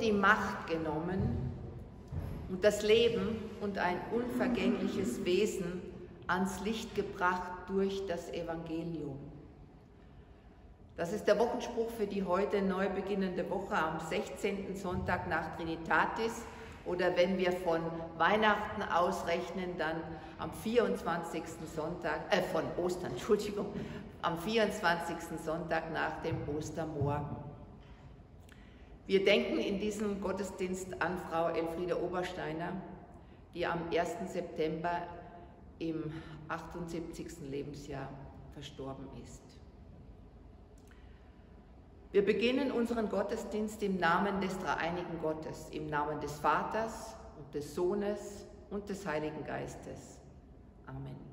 die Macht genommen und das Leben und ein unvergängliches Wesen ans Licht gebracht durch das Evangelium. Das ist der Wochenspruch für die heute neu beginnende Woche am 16. Sonntag nach Trinitatis oder wenn wir von Weihnachten ausrechnen, dann am 24. Sonntag, äh, von Ostern, Entschuldigung, am 24. Sonntag nach dem Ostermorgen. Wir denken in diesem Gottesdienst an Frau Elfriede Obersteiner, die am 1. September im 78. Lebensjahr verstorben ist. Wir beginnen unseren Gottesdienst im Namen des dreieinigen Gottes, im Namen des Vaters und des Sohnes und des Heiligen Geistes. Amen.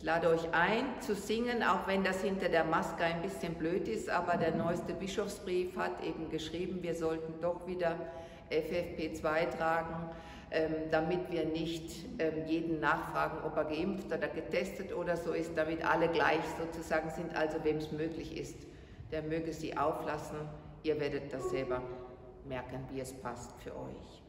Ich lade euch ein zu singen, auch wenn das hinter der Maske ein bisschen blöd ist, aber der neueste Bischofsbrief hat eben geschrieben, wir sollten doch wieder FFP2 tragen, ähm, damit wir nicht ähm, jeden nachfragen, ob er geimpft oder getestet oder so ist, damit alle gleich sozusagen sind, also wem es möglich ist der möge sie auflassen. Ihr werdet das selber merken, wie es passt für euch.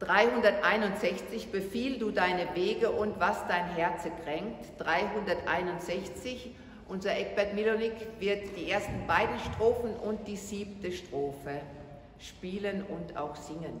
361, befiehl du deine Wege und was dein Herze kränkt. 361, unser Eckbert Milonik wird die ersten beiden Strophen und die siebte Strophe spielen und auch singen.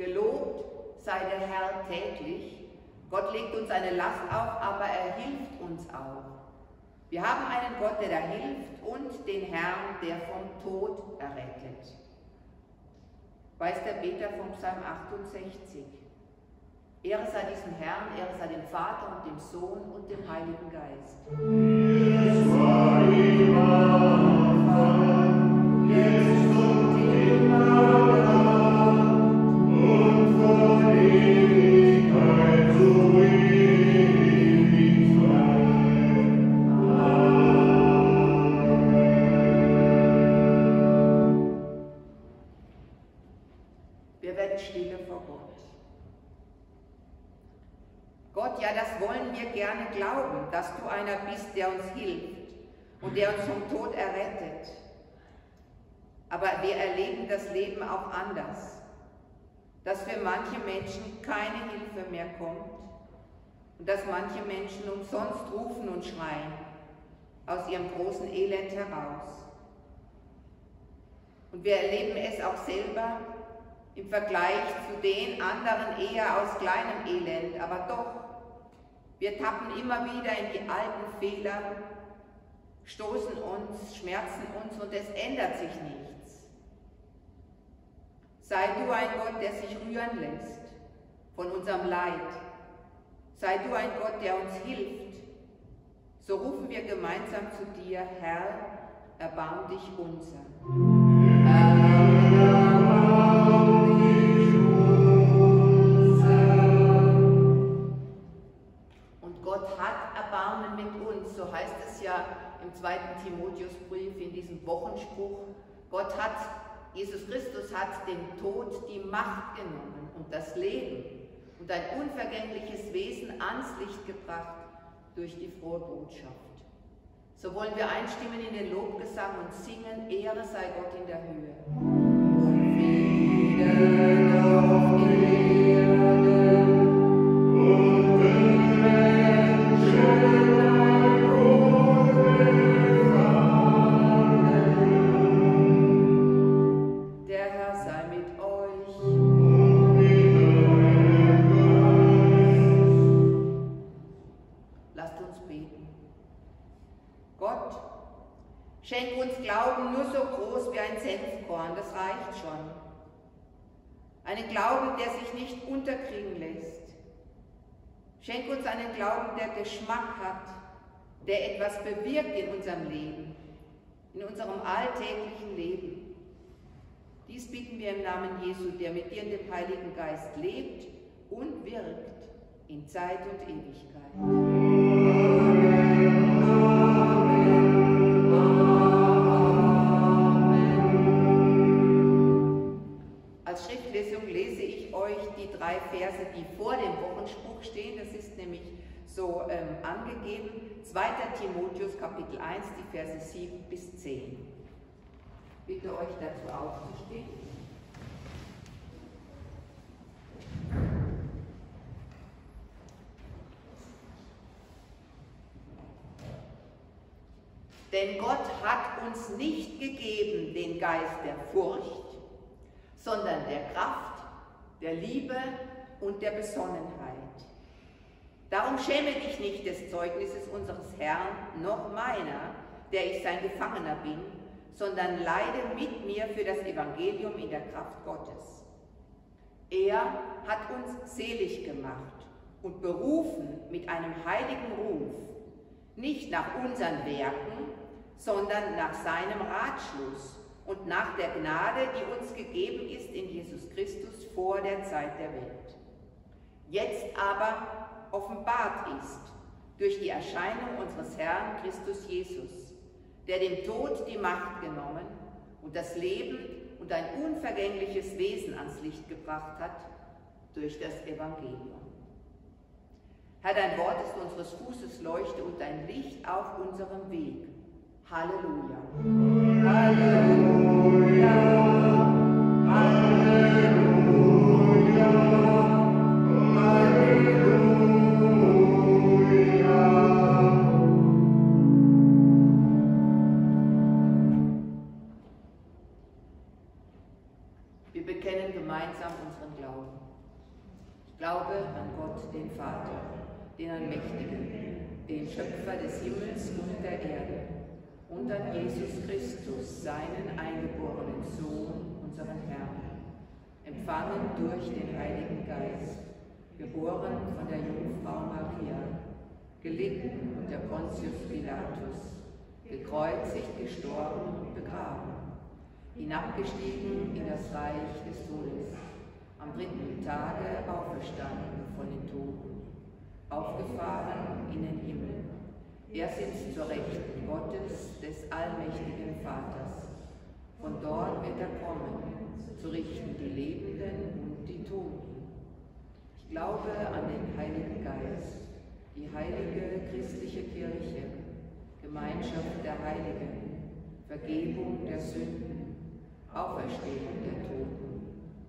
Gelobt sei der Herr täglich. Gott legt uns eine Last auf, aber er hilft uns auch. Wir haben einen Gott, der da hilft und den Herrn, der vom Tod errettet. weiß der Beter vom Psalm 68. Ehre sei diesem Herrn, Ehre sei dem Vater und dem Sohn und dem Heiligen Geist. Bist, der uns hilft und der uns vom Tod errettet. Aber wir erleben das Leben auch anders, dass für manche Menschen keine Hilfe mehr kommt und dass manche Menschen umsonst rufen und schreien aus ihrem großen Elend heraus. Und wir erleben es auch selber im Vergleich zu den anderen eher aus kleinem Elend, aber doch wir tappen immer wieder in die alten Fehler, stoßen uns, schmerzen uns und es ändert sich nichts. Sei du ein Gott, der sich rühren lässt von unserem Leid. Sei du ein Gott, der uns hilft. So rufen wir gemeinsam zu dir, Herr, erbarm dich unser. Zweiten Timotheusbrief in diesem Wochenspruch, Gott hat, Jesus Christus hat dem Tod die Macht genommen und das Leben und ein unvergängliches Wesen ans Licht gebracht durch die frohe Botschaft. So wollen wir einstimmen in den Lobgesang und singen, Ehre sei Gott in der Höhe. Und wieder der etwas bewirkt in unserem Leben, in unserem alltäglichen Leben. Dies bitten wir im Namen Jesu, der mit dir und dem Heiligen Geist lebt und wirkt in Zeit und Ewigkeit. die drei Verse, die vor dem Wochenspruch stehen. Das ist nämlich so ähm, angegeben. 2. Timotheus Kapitel 1, die Verse 7 bis 10. Bitte euch dazu aufzustehen. Denn Gott hat uns nicht gegeben den Geist der Furcht, sondern der Kraft, der Liebe und der Besonnenheit. Darum schäme dich nicht des Zeugnisses unseres Herrn, noch meiner, der ich sein Gefangener bin, sondern leide mit mir für das Evangelium in der Kraft Gottes. Er hat uns selig gemacht und berufen mit einem heiligen Ruf, nicht nach unseren Werken, sondern nach seinem Ratschluss und nach der Gnade, die uns gegeben ist in Jesus Christus vor der Zeit der Welt. Jetzt aber offenbart ist durch die Erscheinung unseres Herrn Christus Jesus, der dem Tod die Macht genommen und das Leben und ein unvergängliches Wesen ans Licht gebracht hat durch das Evangelium. Herr, dein Wort ist unseres Fußes Leuchte und dein Licht auf unserem Weg. Halleluja. Halleluja. Halleluja. Halleluja. Gott, den Vater, den Allmächtigen, den Schöpfer des Himmels und der Erde und an Jesus Christus, seinen eingeborenen Sohn, unseren Herrn, empfangen durch den Heiligen Geist, geboren von der Jungfrau Maria, gelitten unter Pontius Pilatus, gekreuzigt, gestorben und begraben, hinabgestiegen in das Reich des Todes, am dritten Tage auferstanden von den Toten, aufgefahren in den Himmel. Er sitzt zur Rechten Gottes, des allmächtigen Vaters. Von dort wird er kommen, zu richten die Lebenden und die Toten. Ich glaube an den Heiligen Geist, die heilige christliche Kirche, Gemeinschaft der Heiligen, Vergebung der Sünden, Auferstehung der Toten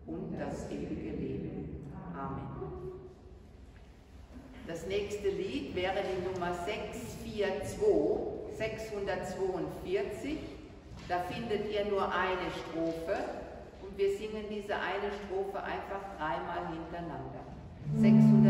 und das ewige Leben. Amen. Das nächste Lied wäre die Nummer 642, 642. Da findet ihr nur eine Strophe und wir singen diese eine Strophe einfach dreimal hintereinander. 642.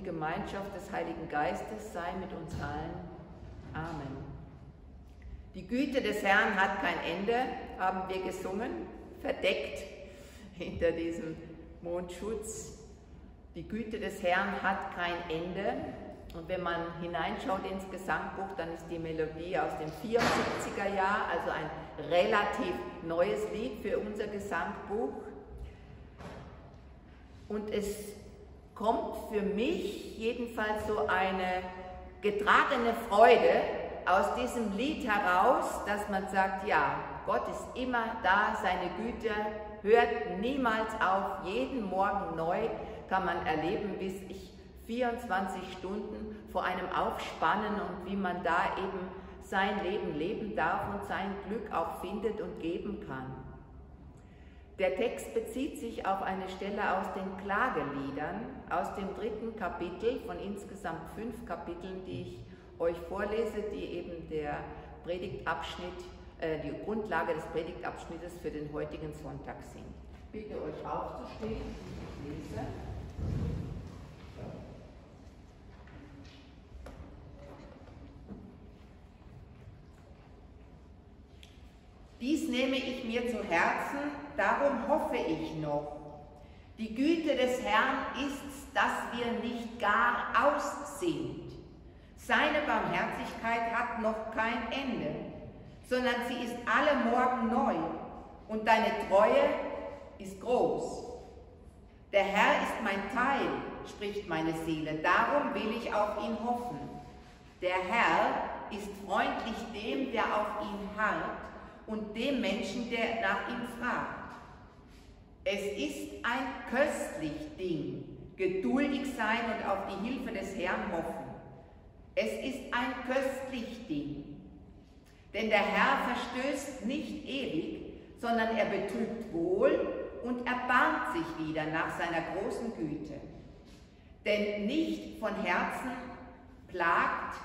Gemeinschaft des Heiligen Geistes sei mit uns allen. Amen. Die Güte des Herrn hat kein Ende, haben wir gesungen, verdeckt hinter diesem Mondschutz. Die Güte des Herrn hat kein Ende. Und wenn man hineinschaut ins Gesangbuch, dann ist die Melodie aus dem 74er Jahr, also ein relativ neues Lied für unser Gesangbuch. Und es kommt für mich jedenfalls so eine getragene Freude aus diesem Lied heraus, dass man sagt, ja, Gott ist immer da, seine Güte hört niemals auf, jeden Morgen neu kann man erleben, wie sich 24 Stunden vor einem aufspannen und wie man da eben sein Leben leben darf und sein Glück auch findet und geben kann. Der Text bezieht sich auf eine Stelle aus den Klageliedern, aus dem dritten Kapitel von insgesamt fünf Kapiteln, die ich euch vorlese, die eben der Predigtabschnitt, äh, die Grundlage des Predigtabschnittes für den heutigen Sonntag sind. Ich bitte euch aufzustehen, ich lese. Dies nehme ich mir zu Herzen, darum hoffe ich noch. Die Güte des Herrn ist, dass wir nicht gar aus sind. Seine Barmherzigkeit hat noch kein Ende, sondern sie ist alle Morgen neu und deine Treue ist groß. Der Herr ist mein Teil, spricht meine Seele, darum will ich auf ihn hoffen. Der Herr ist freundlich dem, der auf ihn harrt und dem Menschen, der nach ihm fragt. Es ist ein köstlich Ding, geduldig sein und auf die Hilfe des Herrn hoffen. Es ist ein köstlich Ding, denn der Herr verstößt nicht ewig, sondern er betrübt wohl und erbarmt sich wieder nach seiner großen Güte. Denn nicht von Herzen plagt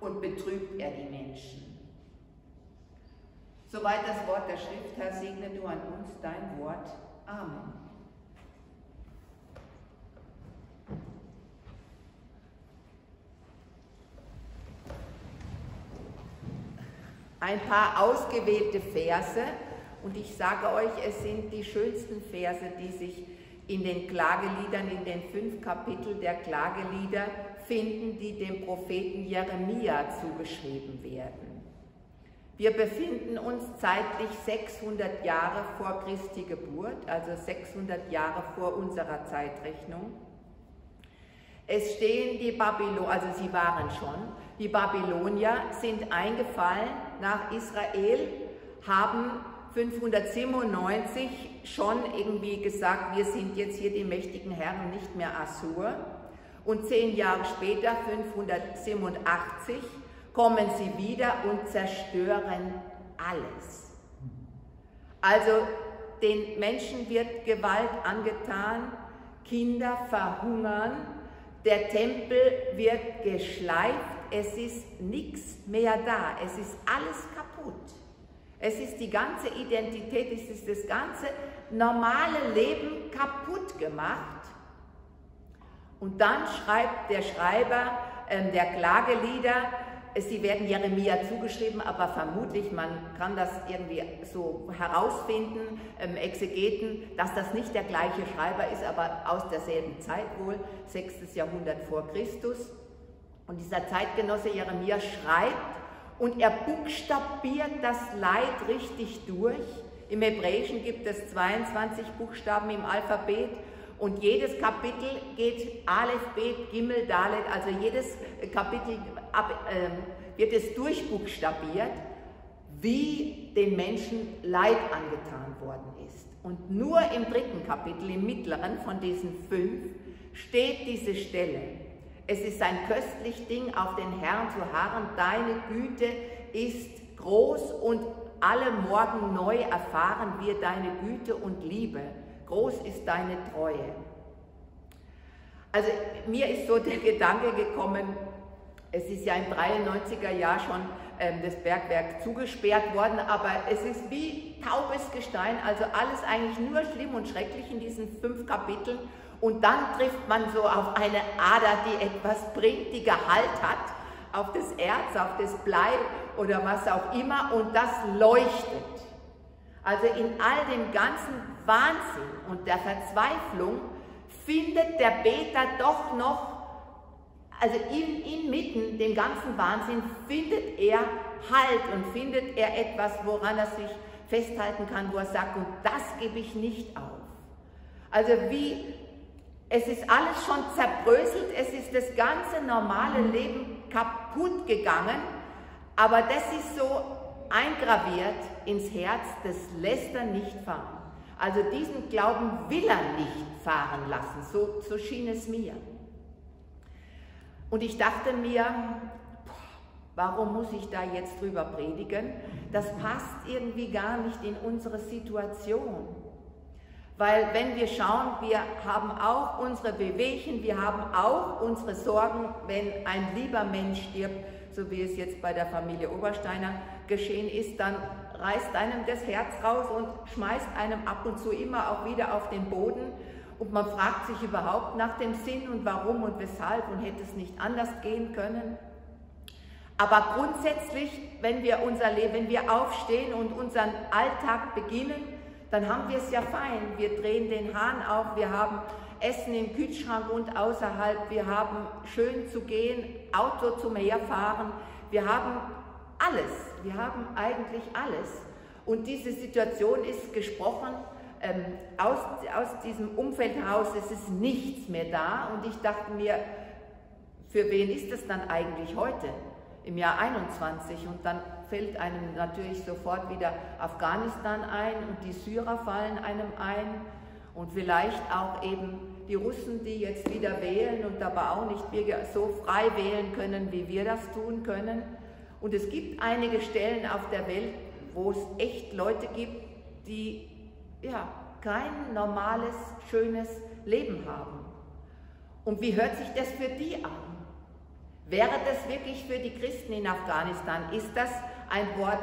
und betrübt er die Menschen. Soweit das Wort der Schrift, Herr, segne du an uns dein Wort. Amen. Ein paar ausgewählte Verse und ich sage euch, es sind die schönsten Verse, die sich in den Klageliedern, in den fünf Kapiteln der Klagelieder finden, die dem Propheten Jeremia zugeschrieben werden. Wir befinden uns zeitlich 600 Jahre vor Christi Geburt, also 600 Jahre vor unserer Zeitrechnung. Es stehen die Babylonier, also sie waren schon, die Babylonier sind eingefallen nach Israel, haben 597 schon irgendwie gesagt, wir sind jetzt hier die mächtigen Herren, nicht mehr Assur. Und zehn Jahre später, 587, kommen sie wieder und zerstören alles. Also den Menschen wird Gewalt angetan, Kinder verhungern, der Tempel wird geschleift, es ist nichts mehr da, es ist alles kaputt. Es ist die ganze Identität, es ist das ganze normale Leben kaputt gemacht. Und dann schreibt der Schreiber äh, der Klagelieder, sie werden Jeremia zugeschrieben, aber vermutlich, man kann das irgendwie so herausfinden, ähm, Exegeten, dass das nicht der gleiche Schreiber ist, aber aus derselben Zeit wohl, 6. Jahrhundert vor Christus. Und dieser Zeitgenosse Jeremia schreibt und er buchstabiert das Leid richtig durch. Im Hebräischen gibt es 22 Buchstaben im Alphabet und jedes Kapitel geht Aleph, Bet, Gimel, Dalet, also jedes Kapitel ab, äh, wird es durchbuchstabiert, wie den Menschen Leid angetan worden ist. Und nur im dritten Kapitel, im mittleren von diesen fünf, steht diese Stelle. Es ist ein köstlich Ding, auf den Herrn zu harren. Deine Güte ist groß und alle Morgen neu erfahren wir deine Güte und Liebe. Groß ist deine Treue. Also mir ist so der Gedanke gekommen, es ist ja im 93er Jahr schon ähm, das Bergwerk zugesperrt worden, aber es ist wie taubes Gestein, also alles eigentlich nur schlimm und schrecklich in diesen fünf Kapiteln. Und dann trifft man so auf eine Ader, die etwas bringt, die Gehalt hat, auf das Erz, auf das Blei oder was auch immer, und das leuchtet. Also in all dem ganzen Wahnsinn und der Verzweiflung findet der Beter doch noch, also in, inmitten dem ganzen Wahnsinn findet er Halt und findet er etwas, woran er sich festhalten kann, wo er sagt, und das gebe ich nicht auf. Also wie es ist alles schon zerbröselt, es ist das ganze normale Leben kaputt gegangen, aber das ist so eingraviert ins Herz, das lässt er nicht fahren. Also diesen Glauben will er nicht fahren lassen, so, so schien es mir. Und ich dachte mir, warum muss ich da jetzt drüber predigen? Das passt irgendwie gar nicht in unsere Situation. Weil wenn wir schauen, wir haben auch unsere Bewegchen, wir haben auch unsere Sorgen, wenn ein lieber Mensch stirbt, so wie es jetzt bei der Familie Obersteiner geschehen ist, dann reißt einem das Herz raus und schmeißt einem ab und zu immer auch wieder auf den Boden. Und man fragt sich überhaupt nach dem Sinn und warum und weshalb und hätte es nicht anders gehen können. Aber grundsätzlich, wenn wir unser Leben, wenn wir aufstehen und unseren Alltag beginnen, dann haben wir es ja fein. Wir drehen den Hahn auf, wir haben Essen im Kühlschrank und außerhalb, wir haben schön zu gehen, Auto zum Herfahren, wir haben alles, wir haben eigentlich alles. Und diese Situation ist gesprochen ähm, aus, aus diesem Umfeld heraus, es ist nichts mehr da. Und ich dachte mir, für wen ist das dann eigentlich heute, im Jahr 21? Und dann fällt einem natürlich sofort wieder Afghanistan ein und die Syrer fallen einem ein und vielleicht auch eben die Russen, die jetzt wieder wählen und aber auch nicht so frei wählen können, wie wir das tun können. Und es gibt einige Stellen auf der Welt, wo es echt Leute gibt, die ja, kein normales, schönes Leben haben. Und wie hört sich das für die an? Wäre das wirklich für die Christen in Afghanistan? Ist das ein Wort,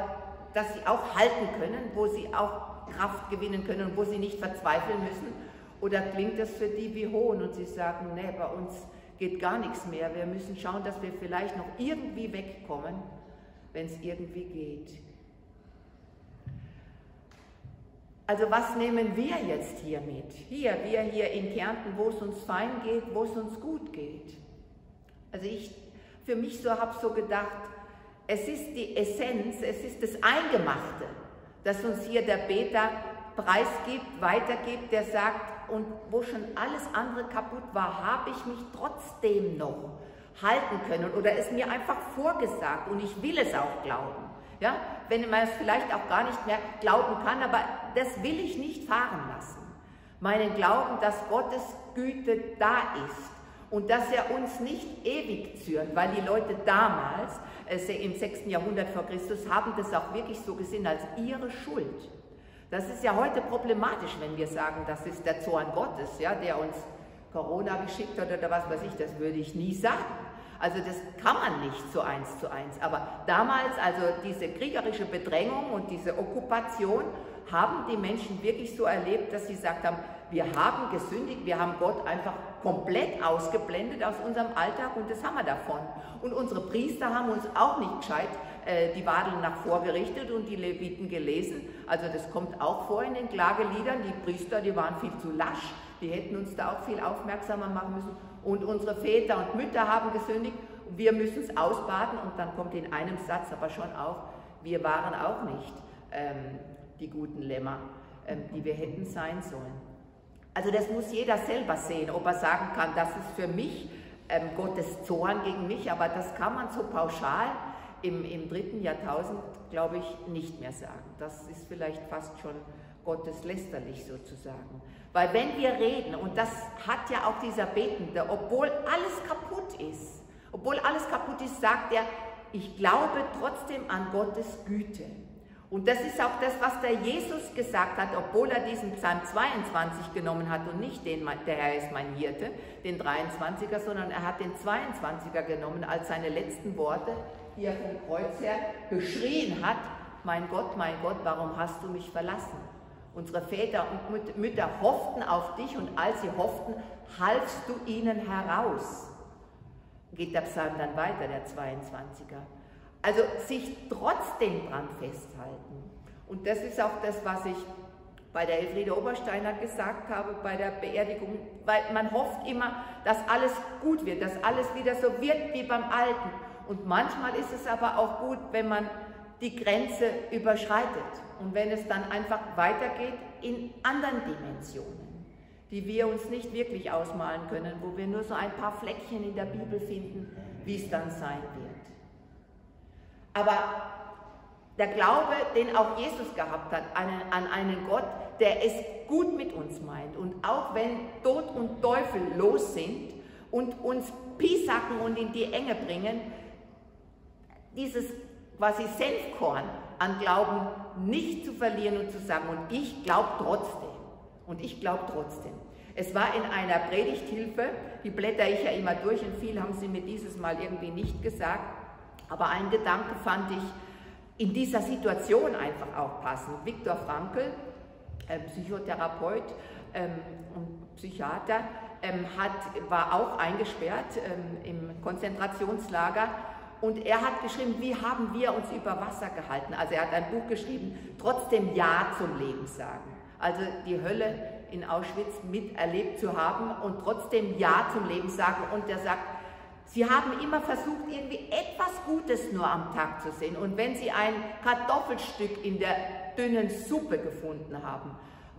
das sie auch halten können, wo sie auch Kraft gewinnen können und wo sie nicht verzweifeln müssen? Oder klingt das für die wie Hohn und sie sagen, nee, bei uns geht gar nichts mehr, wir müssen schauen, dass wir vielleicht noch irgendwie wegkommen, wenn es irgendwie geht. Also was nehmen wir jetzt hier mit? Hier, wir hier in Kärnten, wo es uns fein geht, wo es uns gut geht. Also ich für mich so habe so gedacht, es ist die Essenz, es ist das Eingemachte, das uns hier der Beter preisgibt, weitergibt, der sagt, und wo schon alles andere kaputt war, habe ich mich trotzdem noch halten können oder es mir einfach vorgesagt und ich will es auch glauben. Ja, wenn man es vielleicht auch gar nicht mehr glauben kann, aber das will ich nicht fahren lassen. Meinen Glauben, dass Gottes Güte da ist und dass er uns nicht ewig zürnt, weil die Leute damals, im 6. Jahrhundert vor Christus, haben das auch wirklich so gesehen als ihre Schuld. Das ist ja heute problematisch, wenn wir sagen, das ist der Zorn Gottes, ja, der uns Corona geschickt hat oder was weiß ich, das würde ich nie sagen. Also das kann man nicht so eins zu eins. Aber damals, also diese kriegerische Bedrängung und diese Okkupation, haben die Menschen wirklich so erlebt, dass sie gesagt haben, wir haben gesündigt, wir haben Gott einfach komplett ausgeblendet aus unserem Alltag und das haben wir davon. Und unsere Priester haben uns auch nicht gescheit äh, die Wadeln nach vorgerichtet und die Leviten gelesen. Also das kommt auch vor in den Klageliedern. Die Priester, die waren viel zu lasch, die hätten uns da auch viel aufmerksamer machen müssen. Und unsere Väter und Mütter haben gesündigt wir müssen es ausbaden. Und dann kommt in einem Satz aber schon auch, wir waren auch nicht ähm, die guten Lämmer, ähm, die wir hätten sein sollen. Also das muss jeder selber sehen, ob er sagen kann, das ist für mich ähm, Gottes Zorn gegen mich, aber das kann man so pauschal im, im dritten Jahrtausend, glaube ich, nicht mehr sagen. Das ist vielleicht fast schon Gottes lästerlich sozusagen. Weil wenn wir reden, und das hat ja auch dieser Betende, obwohl alles kaputt ist, obwohl alles kaputt ist, sagt er, ich glaube trotzdem an Gottes Güte. Und das ist auch das, was der Jesus gesagt hat, obwohl er diesen Psalm 22 genommen hat und nicht den, der Herr ist mein Hirte, den 23er, sondern er hat den 22er genommen als seine letzten Worte, die er vom Kreuz her geschrien hat, mein Gott, mein Gott, warum hast du mich verlassen? Unsere Väter und Mütter hofften auf dich und als sie hofften, halfst du ihnen heraus. Geht der Psalm dann weiter, der 22er. Also sich trotzdem dran festhalten. Und das ist auch das, was ich bei der Elfriede Obersteiner gesagt habe, bei der Beerdigung, weil man hofft immer, dass alles gut wird, dass alles wieder so wird wie beim Alten. Und manchmal ist es aber auch gut, wenn man die Grenze überschreitet und wenn es dann einfach weitergeht in anderen Dimensionen, die wir uns nicht wirklich ausmalen können, wo wir nur so ein paar Fleckchen in der Bibel finden, wie es dann sein wird. Aber der Glaube, den auch Jesus gehabt hat, an einen Gott, der es gut mit uns meint. Und auch wenn Tod und Teufel los sind und uns piesacken und in die Enge bringen, dieses quasi Senfkorn an Glauben nicht zu verlieren und zu sagen, und ich glaube trotzdem. Und ich glaube trotzdem. Es war in einer Predigthilfe, die blätter ich ja immer durch und viel haben sie mir dieses Mal irgendwie nicht gesagt, aber ein Gedanke fand ich in dieser Situation einfach auch passend. Viktor Frankl, äh, Psychotherapeut ähm, und Psychiater, ähm, hat, war auch eingesperrt ähm, im Konzentrationslager und er hat geschrieben, wie haben wir uns über Wasser gehalten. Also er hat ein Buch geschrieben, trotzdem Ja zum Leben sagen. Also die Hölle in Auschwitz miterlebt zu haben und trotzdem Ja zum Leben sagen. Und er sagt, Sie haben immer versucht, irgendwie etwas Gutes nur am Tag zu sehen. Und wenn Sie ein Kartoffelstück in der dünnen Suppe gefunden haben,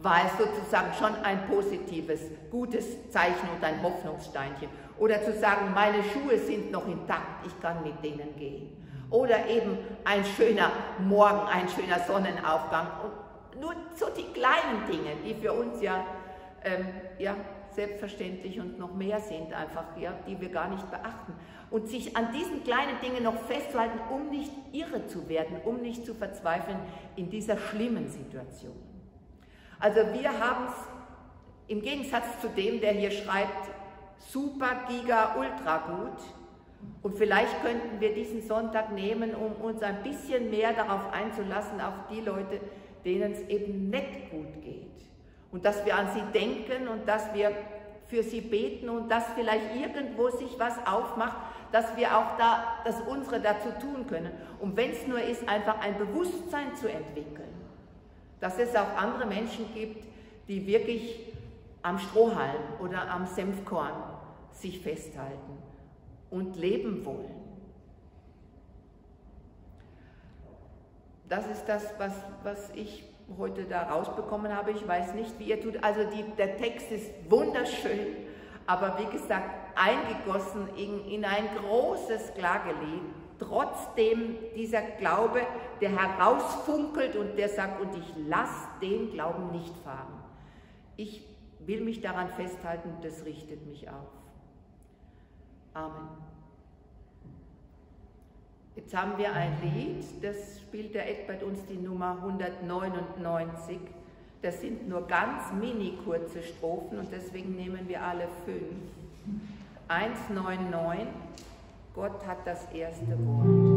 war es sozusagen schon ein positives, gutes Zeichen und ein Hoffnungssteinchen. Oder zu sagen, meine Schuhe sind noch intakt, ich kann mit denen gehen. Oder eben ein schöner Morgen, ein schöner Sonnenaufgang. Und nur so die kleinen Dinge, die für uns ja, ähm, ja selbstverständlich und noch mehr sind, einfach, ja, die wir gar nicht beachten. Und sich an diesen kleinen Dingen noch festzuhalten, um nicht irre zu werden, um nicht zu verzweifeln in dieser schlimmen Situation. Also wir haben es im Gegensatz zu dem, der hier schreibt, super, giga, ultra gut. Und vielleicht könnten wir diesen Sonntag nehmen, um uns ein bisschen mehr darauf einzulassen, auf die Leute, denen es eben nicht gut geht. Und dass wir an sie denken und dass wir für sie beten und dass vielleicht irgendwo sich was aufmacht, dass wir auch da das unsere dazu tun können. Und wenn es nur ist, einfach ein Bewusstsein zu entwickeln, dass es auch andere Menschen gibt, die wirklich am Strohhalm oder am Senfkorn sich festhalten und leben wollen. Das ist das, was, was ich heute da rausbekommen habe. Ich weiß nicht, wie ihr tut. Also die, der Text ist wunderschön, aber wie gesagt, eingegossen in, in ein großes Klagelied. Trotzdem dieser Glaube, der herausfunkelt und der sagt, und ich lasse den Glauben nicht fahren. Ich will mich daran festhalten, das richtet mich auf. Amen. Jetzt haben wir ein Lied, das spielt der Eckbert uns die Nummer 199. Das sind nur ganz mini kurze Strophen und deswegen nehmen wir alle fünf. 199, Gott hat das erste Wort.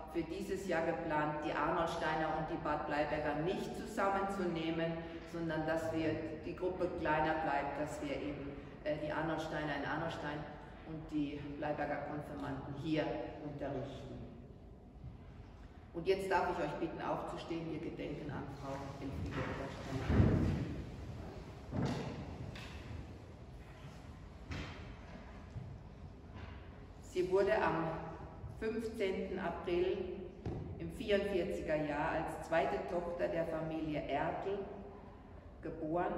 für dieses Jahr geplant, die Arnoldsteiner und die Bad Bleiberger nicht zusammenzunehmen, sondern dass wir die Gruppe kleiner bleibt, dass wir eben äh, die Arnoldsteiner in Arnoldstein und die Bleiberger Konfirmanden hier unterrichten. Und jetzt darf ich euch bitten, aufzustehen. Wir gedenken an Frau Elfriede Oberstein. Sie wurde am 15. April im 44er Jahr als zweite Tochter der Familie Ertel geboren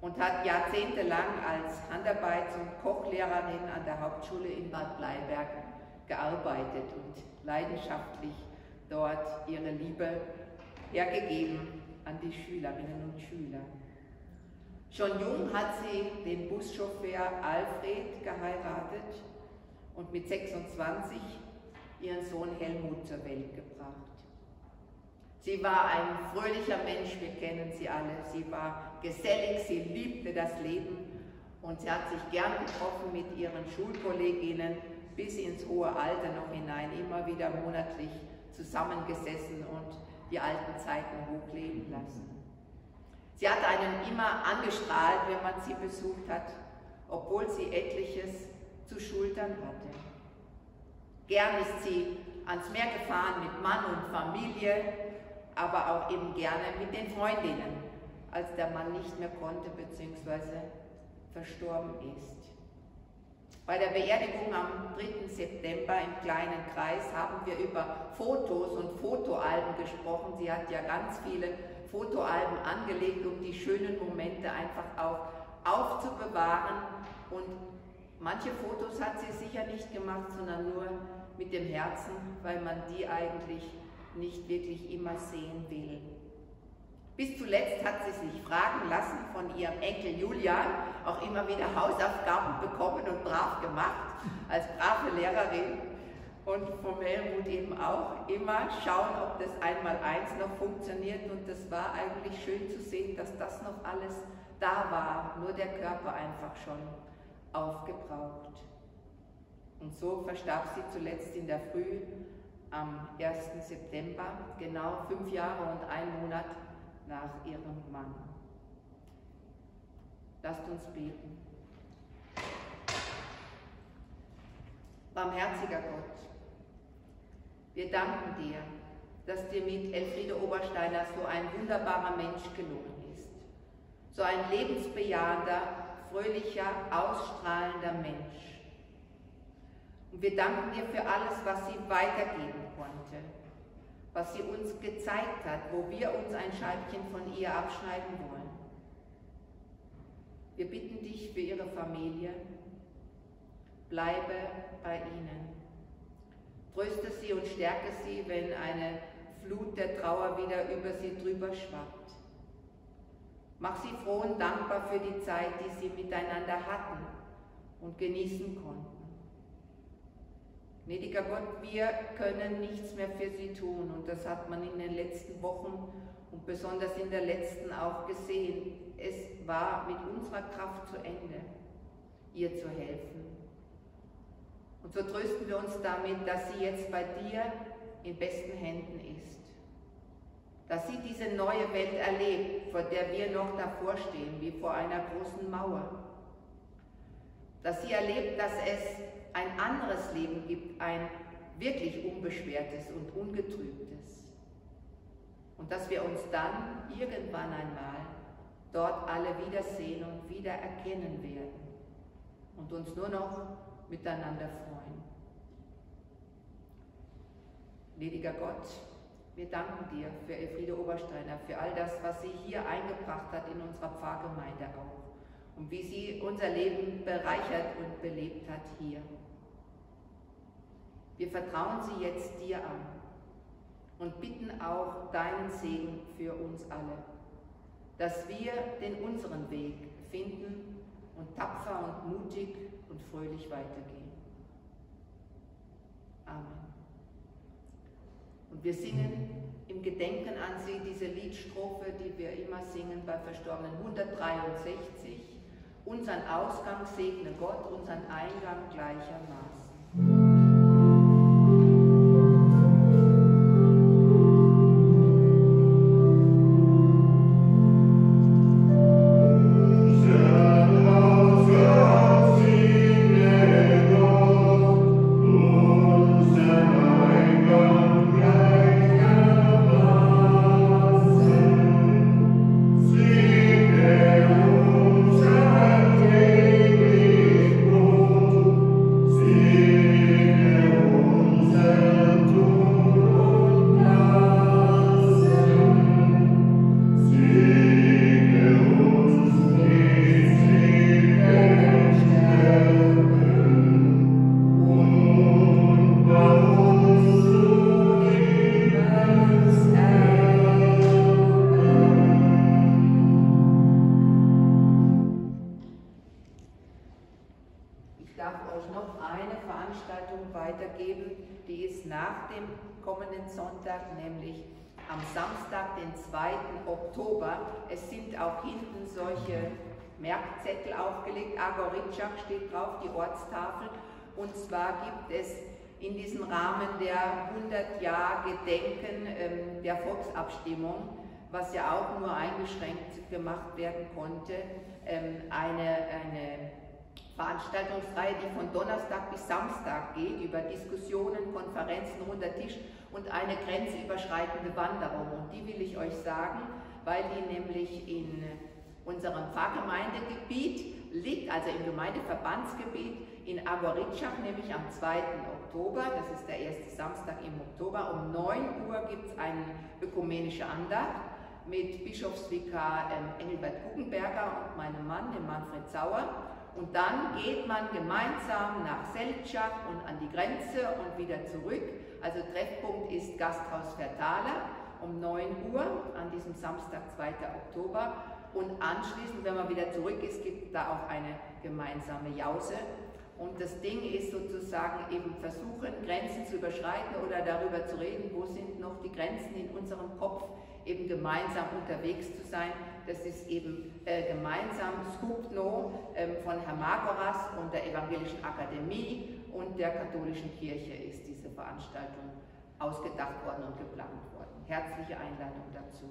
und hat jahrzehntelang als Handarbeits- und Kochlehrerin an der Hauptschule in Bad Bleiberg gearbeitet und leidenschaftlich dort ihre Liebe hergegeben an die Schülerinnen und Schüler. Schon jung hat sie den Buschauffeur Alfred geheiratet und mit 26 ihren Sohn Helmut zur Welt gebracht. Sie war ein fröhlicher Mensch, wir kennen sie alle. Sie war gesellig, sie liebte das Leben und sie hat sich gern getroffen mit ihren Schulkolleginnen bis ins hohe Alter noch hinein, immer wieder monatlich zusammengesessen und die alten Zeiten hochleben lassen. Sie hat einen immer angestrahlt, wenn man sie besucht hat, obwohl sie etliches zu schultern hatte. Gern ist sie ans Meer gefahren mit Mann und Familie, aber auch eben gerne mit den Freundinnen, als der Mann nicht mehr konnte bzw. verstorben ist. Bei der Beerdigung am 3. September im kleinen Kreis haben wir über Fotos und Fotoalben gesprochen. Sie hat ja ganz viele Fotoalben angelegt, um die schönen Momente einfach auch aufzubewahren. Und manche Fotos hat sie sicher nicht gemacht, sondern nur mit dem Herzen, weil man die eigentlich nicht wirklich immer sehen will. Bis zuletzt hat sie sich fragen lassen von ihrem Enkel Julian, auch immer wieder Hausaufgaben bekommen und brav gemacht, als brave Lehrerin. Und vom Helmut eben auch immer schauen, ob das Einmaleins noch funktioniert. Und das war eigentlich schön zu sehen, dass das noch alles da war, nur der Körper einfach schon aufgebraucht. Und so verstarb sie zuletzt in der Früh am 1. September, genau fünf Jahre und ein Monat nach ihrem Mann. Lasst uns beten. Barmherziger Gott, wir danken dir, dass dir mit Elfriede Obersteiner so ein wunderbarer Mensch gelungen ist. So ein lebensbejahender, fröhlicher, ausstrahlender Mensch. Und wir danken dir für alles, was sie weitergeben konnte was sie uns gezeigt hat, wo wir uns ein Scheibchen von ihr abschneiden wollen. Wir bitten dich für ihre Familie, bleibe bei ihnen. Tröste sie und stärke sie, wenn eine Flut der Trauer wieder über sie drüber schwappt. Mach sie froh und dankbar für die Zeit, die sie miteinander hatten und genießen konnten. Gnädiger Gott, wir können nichts mehr für sie tun und das hat man in den letzten Wochen und besonders in der letzten auch gesehen. Es war mit unserer Kraft zu Ende, ihr zu helfen. Und so trösten wir uns damit, dass sie jetzt bei dir in besten Händen ist. Dass sie diese neue Welt erlebt, vor der wir noch davor stehen, wie vor einer großen Mauer. Dass sie erlebt, dass es ein anderes Leben gibt, ein wirklich unbeschwertes und ungetrübtes. Und dass wir uns dann irgendwann einmal dort alle wiedersehen und wieder erkennen werden und uns nur noch miteinander freuen. Gnädiger Gott, wir danken dir für Elfriede Obersteiner, für all das, was sie hier eingebracht hat in unserer Pfarrgemeinde auch und wie sie unser Leben bereichert und belebt hat hier. Wir vertrauen sie jetzt dir an und bitten auch deinen Segen für uns alle, dass wir den unseren Weg finden und tapfer und mutig und fröhlich weitergehen. Amen. Und wir singen im Gedenken an sie diese Liedstrophe, die wir immer singen bei Verstorbenen 163. Unseren Ausgang segne Gott, unseren Eingang gleichermaßen. Sonntag, nämlich am Samstag, den 2. Oktober. Es sind auch hinten solche Merkzettel aufgelegt. Agoritschak steht drauf, die Ortstafel. Und zwar gibt es in diesem Rahmen der 100 Jahr Gedenken ähm, der Volksabstimmung, was ja auch nur eingeschränkt gemacht werden konnte, ähm, eine, eine Veranstaltungsreihe, die von Donnerstag bis Samstag geht, über Diskussionen, Konferenzen, runder Tisch und eine grenzüberschreitende Wanderung. Und die will ich euch sagen, weil die nämlich in unserem Pfarrgemeindegebiet liegt, also im Gemeindeverbandsgebiet in Agoritschach, nämlich am 2. Oktober, das ist der erste Samstag im Oktober, um 9 Uhr gibt es eine ökumenische Andacht mit Bischofsvikar ähm, Engelbert Guggenberger und meinem Mann, dem Manfred Sauer. Und dann geht man gemeinsam nach Seltschach und an die Grenze und wieder zurück. Also Treffpunkt ist Gasthaus Vertale um 9 Uhr an diesem Samstag, 2. Oktober. Und anschließend, wenn man wieder zurück ist, gibt es da auch eine gemeinsame Jause. Und das Ding ist sozusagen eben versuchen, Grenzen zu überschreiten oder darüber zu reden, wo sind noch die Grenzen in unserem Kopf, eben gemeinsam unterwegs zu sein. Das ist eben äh, gemeinsam Skupno ähm, von Hermagoras und der Evangelischen Akademie und der katholischen Kirche ist diese Veranstaltung ausgedacht worden und geplant worden. Herzliche Einladung dazu.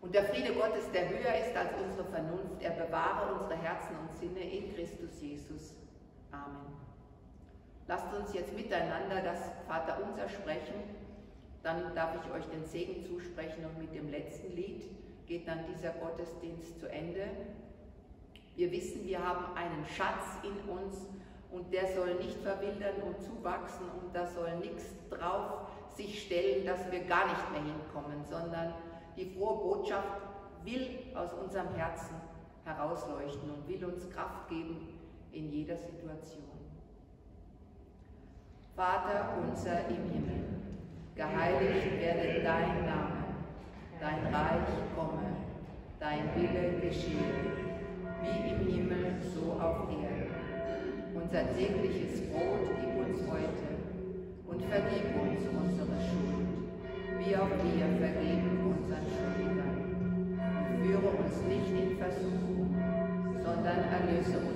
Und der Friede Gottes, der höher ist als unsere Vernunft, er bewahre unsere Herzen und Sinne in Christus Jesus. Amen. Lasst uns jetzt miteinander das Vaterunser sprechen. Dann darf ich euch den Segen zusprechen und mit dem letzten Lied geht dann dieser Gottesdienst zu Ende. Wir wissen, wir haben einen Schatz in uns und der soll nicht verwildern und zuwachsen und da soll nichts drauf sich stellen, dass wir gar nicht mehr hinkommen, sondern die frohe Botschaft will aus unserem Herzen herausleuchten und will uns Kraft geben in jeder Situation. Vater unser im Himmel, geheiligt werde dein Name, dein Reich komme, dein Wille geschehe, wie im Himmel so auf Erden. Unser tägliches Brot gib uns heute und vergib uns unsere Schuld wie auch wir vergeben unseren Schuldigern. Führe uns nicht in Versuchung, sondern erlöse uns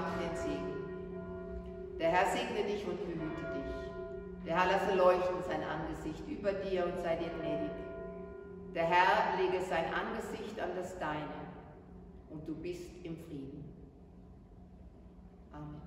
So empfangt den Segen. Der Herr segne dich und behüte dich. Der Herr lasse leuchten sein Angesicht über dir und sei dir gnädig. Der Herr lege sein Angesicht an das deine und du bist im Frieden. Amen.